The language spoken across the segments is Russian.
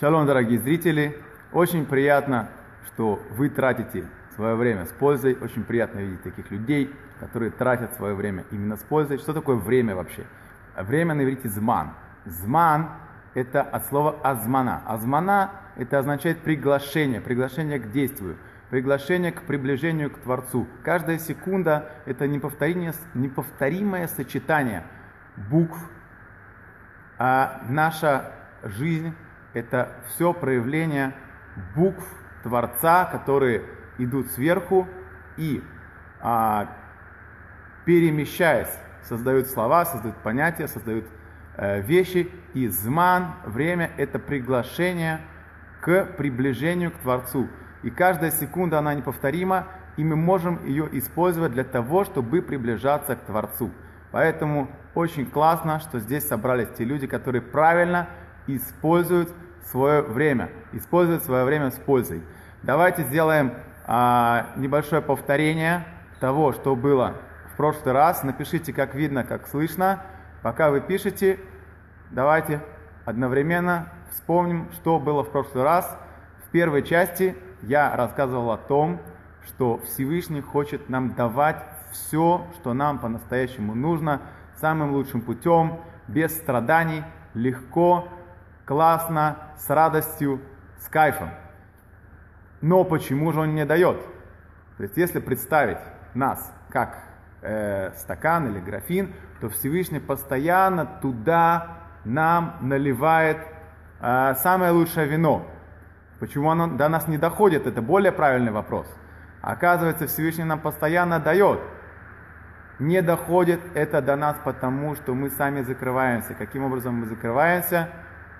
Шалом, дорогие зрители. Очень приятно, что вы тратите свое время с пользой. Очень приятно видеть таких людей, которые тратят свое время именно с пользой. Что такое время вообще? Время на иврите зман. Зман – это от слова азмана. Азмана – это означает приглашение, приглашение к действию, приглашение к приближению к Творцу. Каждая секунда – это неповторимое, сочетание букв, а наша жизнь это все проявление букв Творца, которые идут сверху и, а, перемещаясь, создают слова, создают понятия, создают э, вещи. И зман, время, это приглашение к приближению к Творцу. И каждая секунда, она неповторима, и мы можем ее использовать для того, чтобы приближаться к Творцу. Поэтому очень классно, что здесь собрались те люди, которые правильно используют свое время, используют свое время с пользой. Давайте сделаем а, небольшое повторение того, что было в прошлый раз. Напишите, как видно, как слышно. Пока вы пишете, давайте одновременно вспомним, что было в прошлый раз. В первой части я рассказывал о том, что Всевышний хочет нам давать все, что нам по-настоящему нужно, самым лучшим путем, без страданий, легко, классно, с радостью, с кайфом. Но почему же он не дает? То есть если представить нас как э, стакан или графин, то Всевышний постоянно туда нам наливает э, самое лучшее вино. Почему оно до нас не доходит, это более правильный вопрос. Оказывается, Всевышний нам постоянно дает. Не доходит это до нас потому, что мы сами закрываемся. Каким образом мы закрываемся?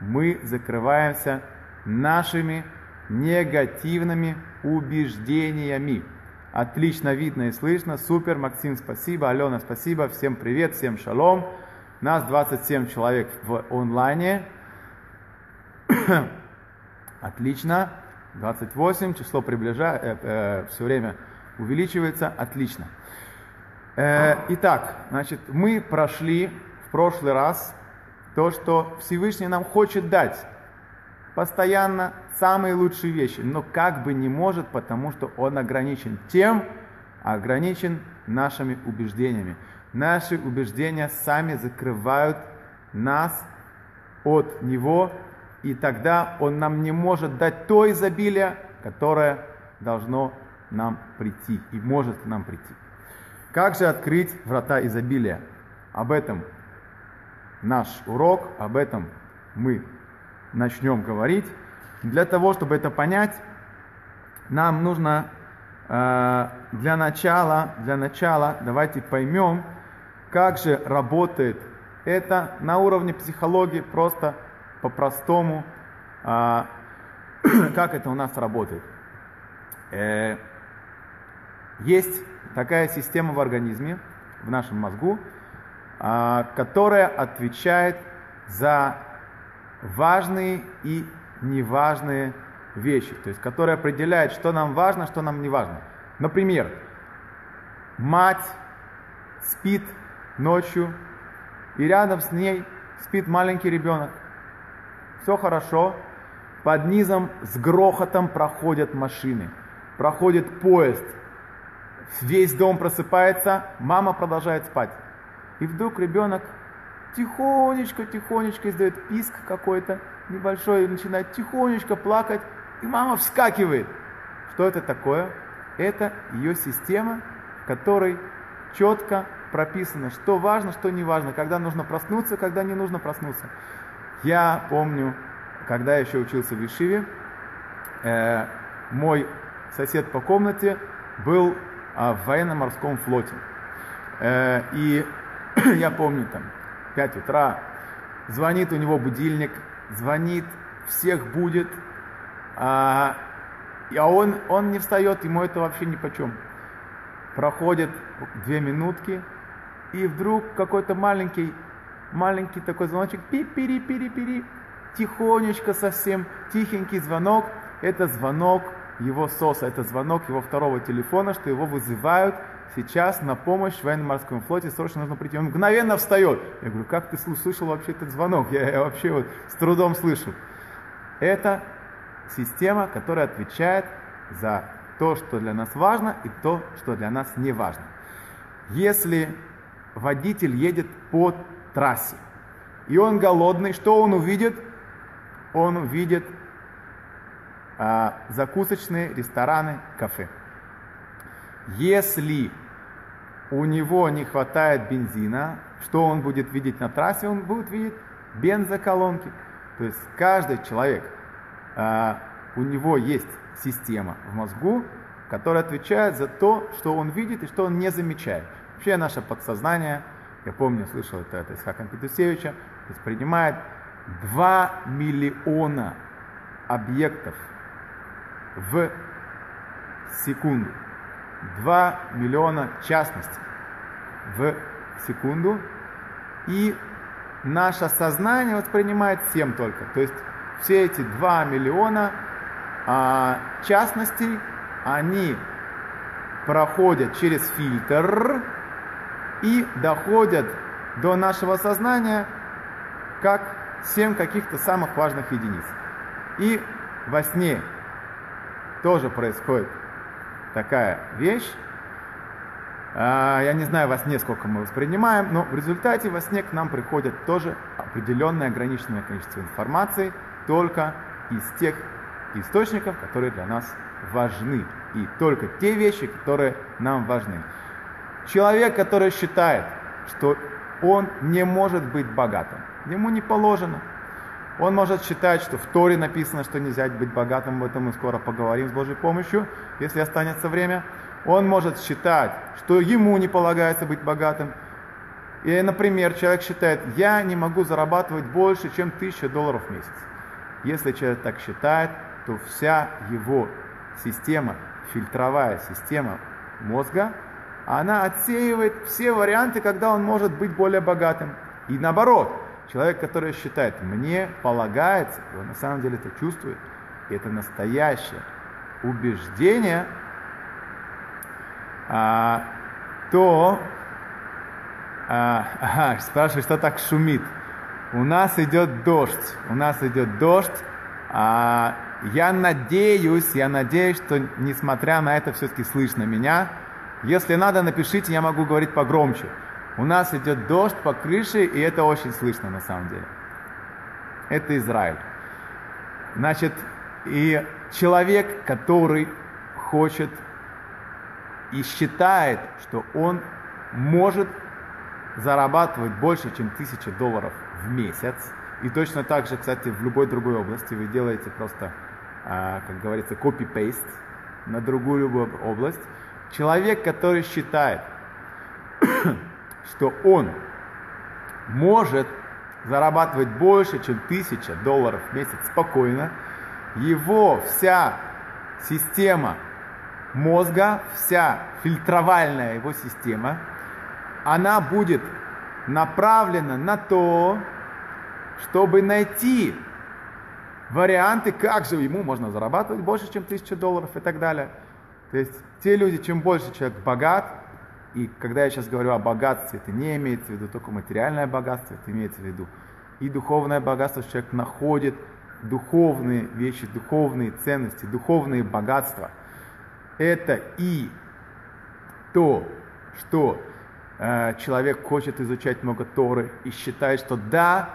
Мы закрываемся нашими негативными убеждениями. Отлично видно и слышно. Супер, Максим, спасибо. Алена, спасибо. Всем привет, всем шалом. Нас 27 человек в онлайне. Отлично. 28, число приближается, э, э, все время увеличивается. Отлично. Э, итак, значит, мы прошли в прошлый раз то, что Всевышний нам хочет дать. Постоянно самые лучшие вещи, но как бы не может, потому что Он ограничен тем, ограничен нашими убеждениями. Наши убеждения сами закрывают нас от Него, и тогда Он нам не может дать то изобилие, которое должно нам прийти и может нам прийти. Как же открыть врата изобилия? Об этом наш урок, об этом мы начнем говорить. Для того, чтобы это понять, нам нужно э, для начала, для начала давайте поймем, как же работает это на уровне психологии, просто по-простому, э, как это у нас работает. Э, есть такая система в организме, в нашем мозгу, которая отвечает за важные и неважные вещи, то есть которая определяет, что нам важно, что нам не важно. Например, мать спит ночью, и рядом с ней спит маленький ребенок. Все хорошо, под низом с грохотом проходят машины, проходит поезд, весь дом просыпается, мама продолжает спать. И вдруг ребенок тихонечко, тихонечко издает писк какой-то небольшой, и начинает тихонечко плакать, и мама вскакивает. Что это такое? Это ее система, в которой четко прописано, что важно, что не важно, когда нужно проснуться, когда не нужно проснуться. Я помню, когда я еще учился в Ишиве, э, мой сосед по комнате был э, в военно-морском флоте. Э, и я помню, там, 5 утра, звонит у него будильник, звонит, всех будет, а, а он, он не встает, ему это вообще ни по чем. Проходит две минутки, и вдруг какой-то маленький, маленький такой звоночек, пи-пири-пири-пири, тихонечко совсем, тихенький звонок, это звонок его СОСа, это звонок его второго телефона, что его вызывают сейчас на помощь в военно-морском флоте, срочно нужно прийти. Он мгновенно встает. Я говорю, как ты слышал вообще этот звонок? Я, я вообще вот с трудом слышу. Это система, которая отвечает за то, что для нас важно, и то, что для нас не важно. Если водитель едет по трассе, и он голодный, что он увидит? Он увидит а, закусочные, рестораны, кафе. Если у него не хватает бензина, что он будет видеть на трассе? Он будет видеть бензоколонки. То есть каждый человек, а, у него есть система в мозгу, которая отвечает за то, что он видит и что он не замечает. Вообще наше подсознание, я помню, слышал это от Исхака Петусевича, воспринимает 2 миллиона объектов в секунду. 2 миллиона частностей в секунду. И наше сознание воспринимает 7 только. То есть все эти 2 миллиона а, частностей, они проходят через фильтр и доходят до нашего сознания как 7 каких-то самых важных единиц. И во сне тоже происходит такая вещь. А, я не знаю во сне, сколько мы воспринимаем, но в результате во сне к нам приходит тоже определенное ограниченное количество информации, только из тех источников, которые для нас важны. И только те вещи, которые нам важны. Человек, который считает, что он не может быть богатым, ему не положено. Он может считать, что в Торе написано, что нельзя быть богатым, об этом мы скоро поговорим с Божьей помощью, если останется время. Он может считать, что ему не полагается быть богатым. И, например, человек считает, я не могу зарабатывать больше, чем 1000 долларов в месяц. Если человек так считает, то вся его система, фильтровая система мозга, она отсеивает все варианты, когда он может быть более богатым. И наоборот, человек, который считает, мне полагается, он на самом деле это чувствует, и это настоящее убеждение, а, то а, ага, спрашиваю, что так шумит. У нас идет дождь, у нас идет дождь, а, я надеюсь, я надеюсь, что несмотря на это все-таки слышно меня. Если надо, напишите, я могу говорить погромче. У нас идет дождь по крыше, и это очень слышно на самом деле. Это Израиль. Значит, и человек, который хочет и считает, что он может зарабатывать больше, чем тысяча долларов в месяц, и точно так же, кстати, в любой другой области вы делаете просто, а, как говорится, copy-paste на другую любую область. Человек, который считает, что он может зарабатывать больше, чем тысяча долларов в месяц спокойно, его вся система мозга, вся фильтровальная его система, она будет направлена на то, чтобы найти варианты, как же ему можно зарабатывать больше, чем тысяча долларов и так далее. То есть те люди, чем больше человек богат, и когда я сейчас говорю о богатстве, это не имеется в виду только материальное богатство, это имеется в виду и духовное богатство, что человек находит духовные вещи, духовные ценности, духовные богатства. Это и то, что э, человек хочет изучать много Торы и считает, что да,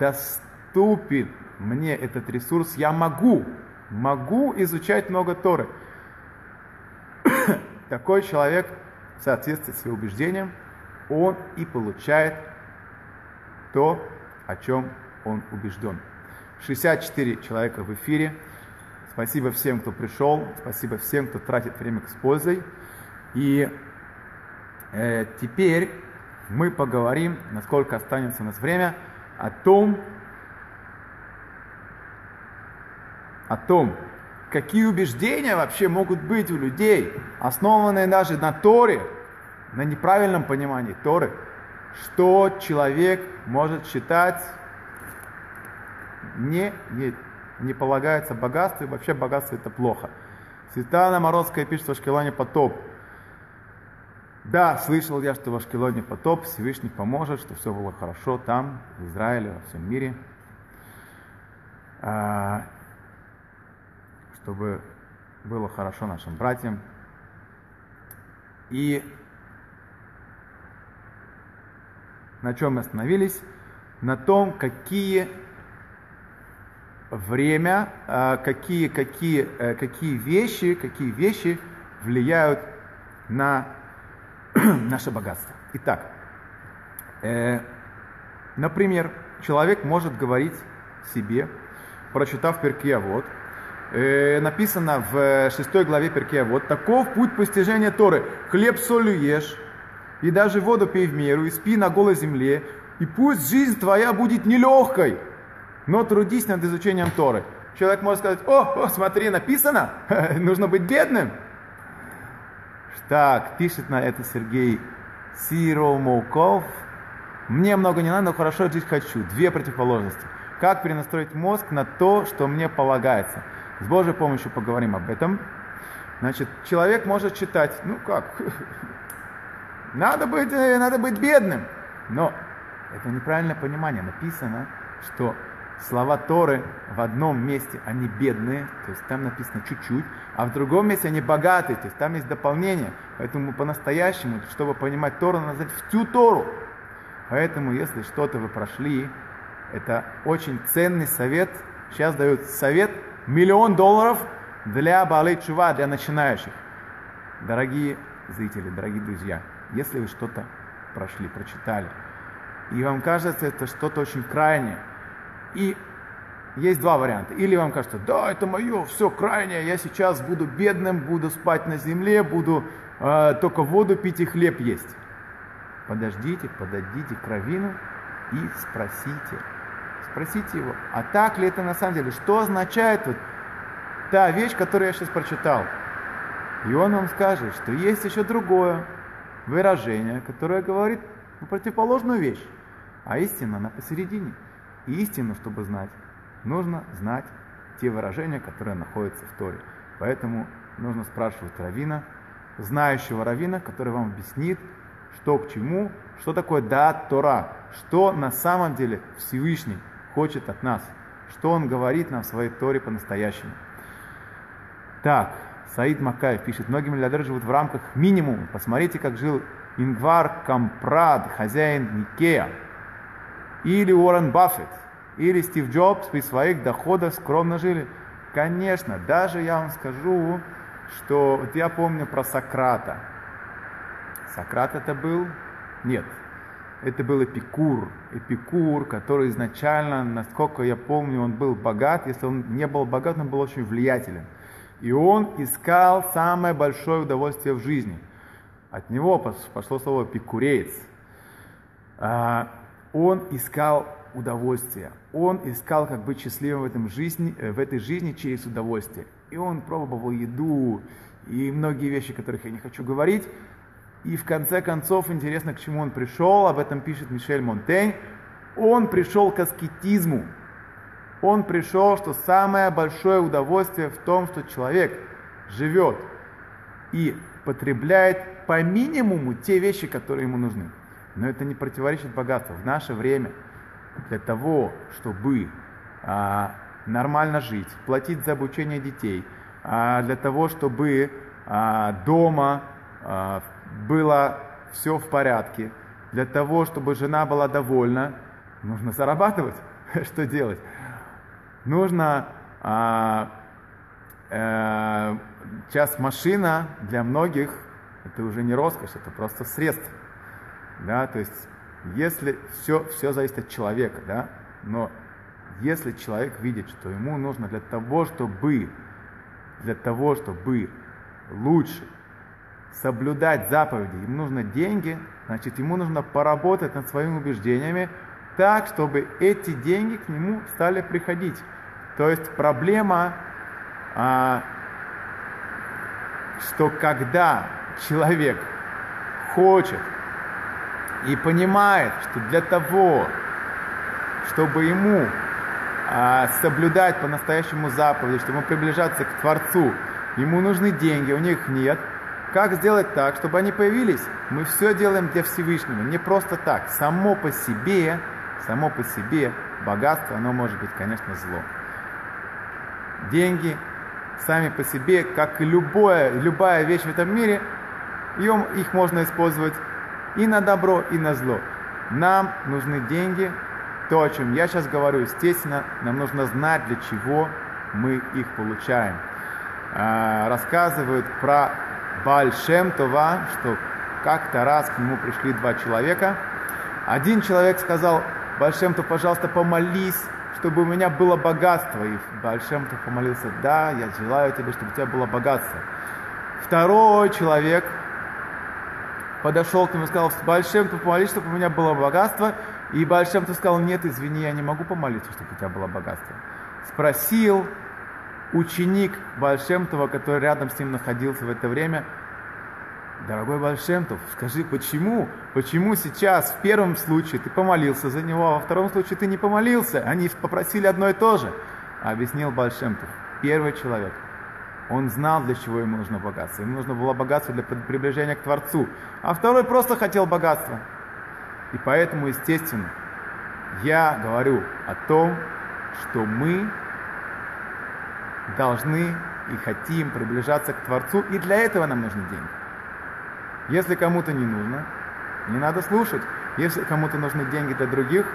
доступен мне этот ресурс, я могу, могу изучать много Торы. Такой человек в соответствии с его убеждением, он и получает то, о чем он убежден. 64 человека в эфире. Спасибо всем, кто пришел. Спасибо всем, кто тратит время с пользой. И э, теперь мы поговорим, насколько останется у нас время, о том, о том, какие убеждения вообще могут быть у людей, основанные даже на Торе, на неправильном понимании Торы, что человек может считать не, не, не полагается богатство, и вообще богатство это плохо. Светлана Морозская пишет в Ашкелоне потоп. Да, слышал я, что в Ашкелоне потоп, Всевышний поможет, что все было хорошо там, в Израиле, во всем мире. Чтобы было хорошо нашим братьям. И на чем мы остановились? На том, какие время, а, какие, какие, э, какие вещи, какие вещи влияют на наше богатство. Итак, э, например, человек может говорить себе, прочитав Перкия вот, написано в шестой главе Перкия вот, таков путь постижения Торы, хлеб солью ешь, и даже воду пей в меру, и спи на голой земле, и пусть жизнь твоя будет нелегкой, но трудись над изучением Торы. Человек может сказать, о, о смотри, написано, нужно быть бедным. Так, пишет на это Сергей Сиромуков. Мне много не надо, но хорошо жить хочу. Две противоположности. Как перенастроить мозг на то, что мне полагается. С Божьей помощью поговорим об этом. Значит, человек может читать, ну как, надо быть, э, надо быть бедным. Но это неправильное понимание. Написано, что слова Торы в одном месте, они бедные, то есть там написано чуть-чуть, а в другом месте они богатые, то есть там есть дополнение. Поэтому по-настоящему, чтобы понимать Тору, надо знать всю Тору. Поэтому, если что-то вы прошли, это очень ценный совет. Сейчас дают совет миллион долларов для Балы Чува, для начинающих. Дорогие зрители, дорогие друзья, если вы что-то прошли, прочитали, и вам кажется, это что-то очень крайнее, и есть два варианта. Или вам кажется, да, это мое, все крайнее, я сейчас буду бедным, буду спать на земле, буду э, только воду пить и хлеб есть. Подождите, подойдите к Равину и спросите. Спросите его, а так ли это на самом деле? Что означает вот та вещь, которую я сейчас прочитал? И он вам скажет, что есть еще другое выражение, которое говорит противоположную вещь. А истина, она посередине. И истину, чтобы знать, нужно знать те выражения, которые находятся в Торе. Поэтому нужно спрашивать равина, знающего равина, который вам объяснит, что к чему, что такое дат Тора, что на самом деле Всевышний хочет от нас, что он говорит нам в своей Торе по-настоящему. Так, Саид Макаев пишет, многие миллиардеры живут в рамках минимума. Посмотрите, как жил Ингвар Кампрад, хозяин Никея. Или Уоррен Баффет, или Стив Джобс при своих доходах скромно жили. Конечно, даже я вам скажу, что вот я помню про Сократа. Сократ это был? Нет, это был Эпикур. Эпикур, который изначально, насколько я помню, он был богат. Если он не был богат, он был очень влиятелен. И он искал самое большое удовольствие в жизни. От него пошло слово «эпикуреец». А, он искал удовольствие. Он искал, как быть счастливым в, этом жизни, э, в этой жизни через удовольствие. И он пробовал еду и многие вещи, которых я не хочу говорить. И в конце концов, интересно, к чему он пришел, об этом пишет Мишель Монтень. Он пришел к аскетизму. Он пришел, что самое большое удовольствие в том, что человек живет и потребляет по минимуму те вещи, которые ему нужны. Но это не противоречит богатству. В наше время для того, чтобы а, нормально жить, платить за обучение детей, а, для того, чтобы а, дома а, было все в порядке, для того, чтобы жена была довольна, нужно зарабатывать. Что делать? Нужно а, а, сейчас машина для многих это уже не роскошь, это просто средство. Да, то есть, если все, все зависит от человека, да, но если человек видит, что ему нужно для того, чтобы, для того, чтобы лучше соблюдать заповеди, ему нужно деньги, значит, ему нужно поработать над своими убеждениями так, чтобы эти деньги к нему стали приходить. То есть проблема, а, что когда человек хочет и понимает, что для того, чтобы ему а, соблюдать по-настоящему заповеди, чтобы приближаться к Творцу, ему нужны деньги, у них нет. Как сделать так, чтобы они появились? Мы все делаем для Всевышнего, не просто так. Само по себе, само по себе богатство, оно может быть, конечно, зло. Деньги, сами по себе, как и любое, любая вещь в этом мире, ее, их можно использовать и на добро, и на зло. Нам нужны деньги, то, о чем я сейчас говорю, естественно, нам нужно знать, для чего мы их получаем. А, рассказывают про Бальшем Това, что как-то раз к нему пришли два человека. Один человек сказал, Бальшем То, пожалуйста, помолись, чтобы у меня было богатство. И Бальшем То помолился, да, я желаю тебе, чтобы у тебя было богатство. Второй человек подошел к нему и сказал, Бальшем То помолись, чтобы у меня было богатство. И Бальшем То сказал, нет, извини, я не могу помолиться, чтобы у тебя было богатство. Спросил ученик Бальшемтова, который рядом с ним находился в это время, Дорогой Бальшемтов, скажи, почему? Почему сейчас в первом случае ты помолился за него, а во втором случае ты не помолился? Они попросили одно и то же. Объяснил Бальшемтов. Первый человек, он знал, для чего ему нужно богатство. Ему нужно было богатство для приближения к Творцу. А второй просто хотел богатства. И поэтому, естественно, я говорю о том, что мы должны и хотим приближаться к Творцу, и для этого нам нужны деньги. Если кому-то не нужно, не надо слушать. Если кому-то нужны деньги для других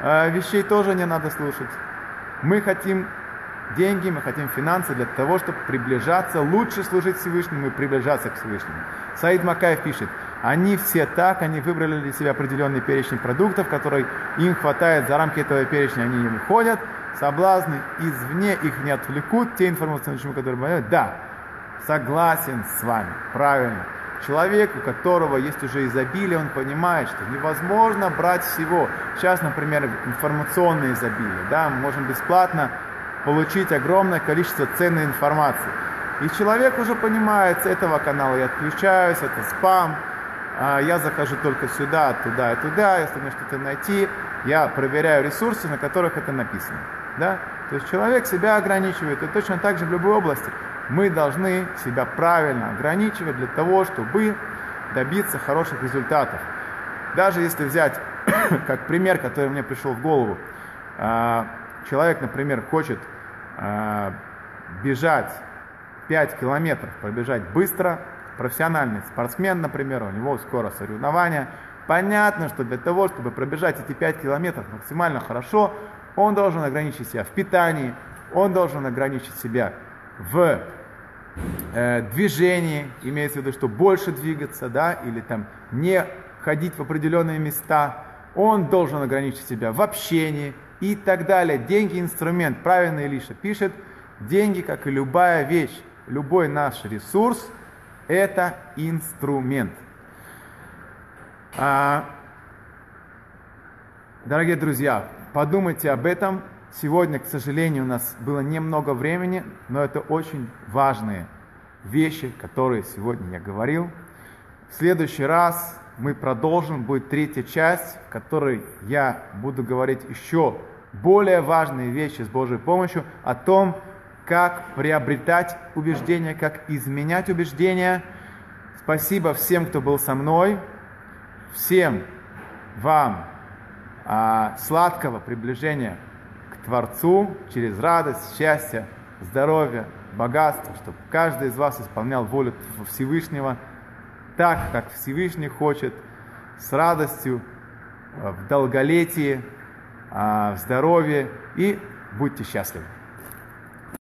э, вещей, тоже не надо слушать. Мы хотим деньги, мы хотим финансы для того, чтобы приближаться, лучше служить Всевышнему и приближаться к Всевышнему. Саид Макаев пишет, они все так, они выбрали для себя определенный перечень продуктов, который им хватает, за рамки этого перечня они не выходят, соблазны извне их не отвлекут, те информационные, которые говорят, да, согласен с вами, правильно. Человек, у которого есть уже изобилие, он понимает, что невозможно брать всего. Сейчас, например, информационное изобилие, да, мы можем бесплатно получить огромное количество ценной информации. И человек уже понимает, с этого канала я отключаюсь, это спам, а я захожу только сюда, туда и туда, если мне что-то найти, я проверяю ресурсы, на которых это написано. Да? То есть человек себя ограничивает, и точно так же в любой области. Мы должны себя правильно ограничивать для того, чтобы добиться хороших результатов. Даже если взять как пример, который мне пришел в голову, а, человек, например, хочет а, бежать 5 километров, пробежать быстро, профессиональный спортсмен, например, у него скоро соревнования, понятно, что для того, чтобы пробежать эти 5 километров максимально хорошо, он должен ограничить себя в питании, он должен ограничить себя в э, движении, имеется в виду, что больше двигаться, да, или там не ходить в определенные места, он должен ограничить себя в общении и так далее. Деньги инструмент, правильно Илиша пишет, деньги, как и любая вещь, любой наш ресурс, это инструмент. А, дорогие друзья, Подумайте об этом. Сегодня, к сожалению, у нас было немного времени, но это очень важные вещи, которые сегодня я говорил. В следующий раз мы продолжим, будет третья часть, в которой я буду говорить еще более важные вещи с Божьей помощью о том, как приобретать убеждения, как изменять убеждения. Спасибо всем, кто был со мной. Всем вам а, сладкого приближения к Творцу через радость, счастье, здоровье, богатство, чтобы каждый из вас исполнял волю Всевышнего так, как Всевышний хочет, с радостью, в долголетии, а, в здоровье и будьте счастливы.